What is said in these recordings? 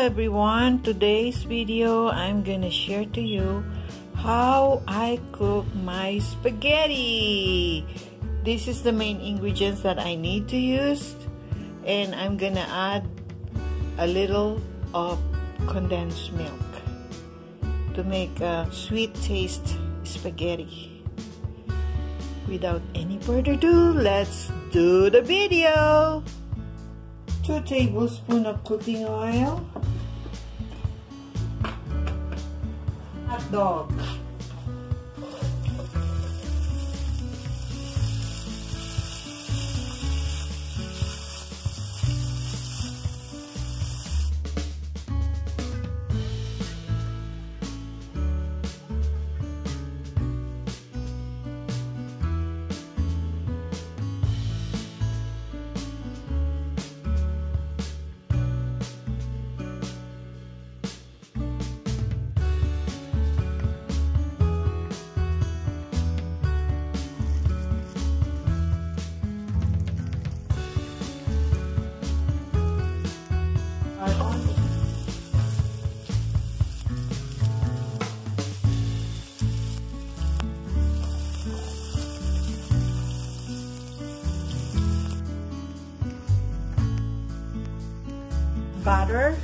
Everyone, today's video I'm gonna share to you how I cook my spaghetti. This is the main ingredients that I need to use and I'm gonna add a little of condensed milk to make a sweet taste spaghetti. Without any further ado, let's do the video! 2 tablespoons of cooking oil, dog, butter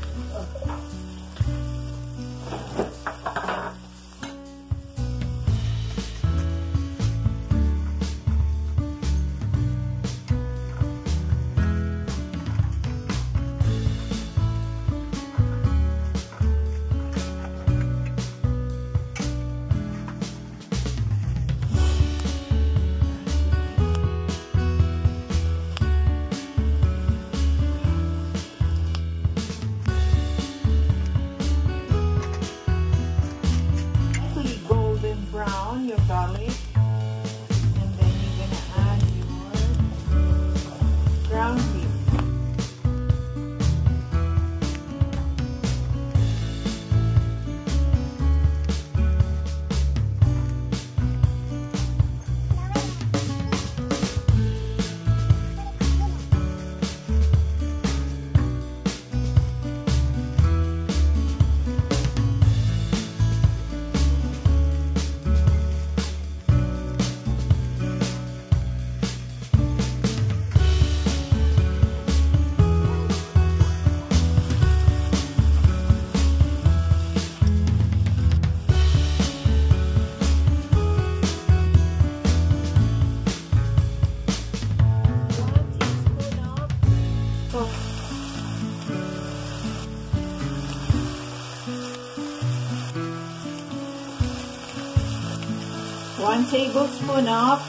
1 tablespoon of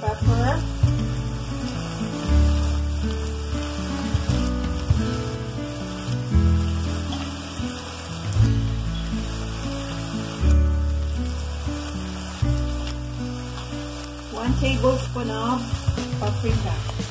pepper. One tablespoon of paprika.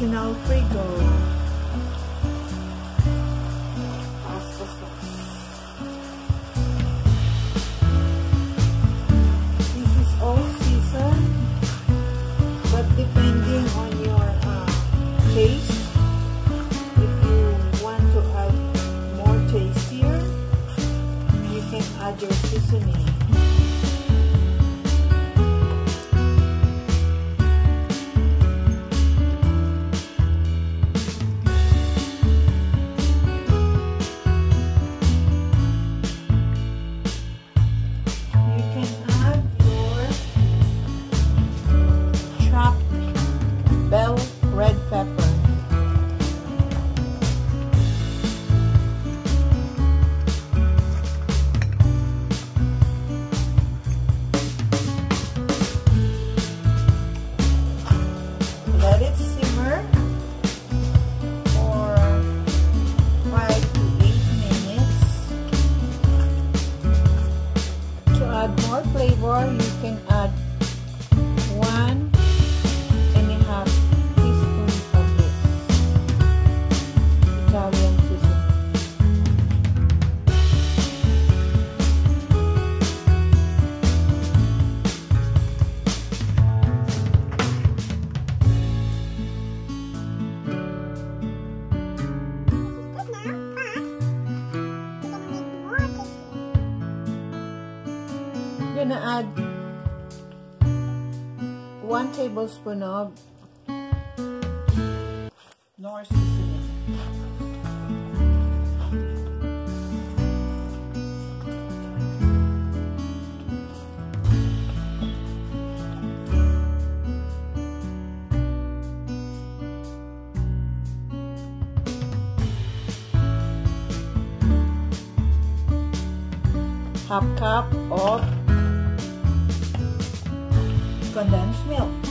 Traditional Prego. Tablespoon of Knorr seasoning. half cup of condensed milk.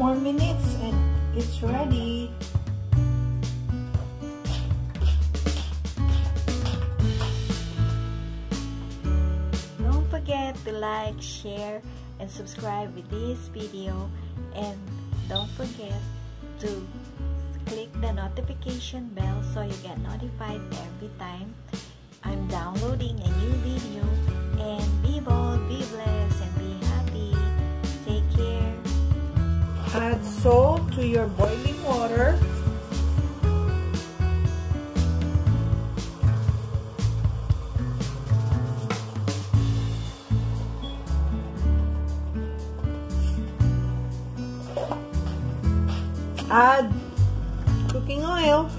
More minutes and it's ready. Don't forget to like, share, and subscribe with this video. And don't forget to click the notification bell so you get notified every time I'm downloading a new video. And be bold, be blessed, salt to your boiling water. Add cooking oil.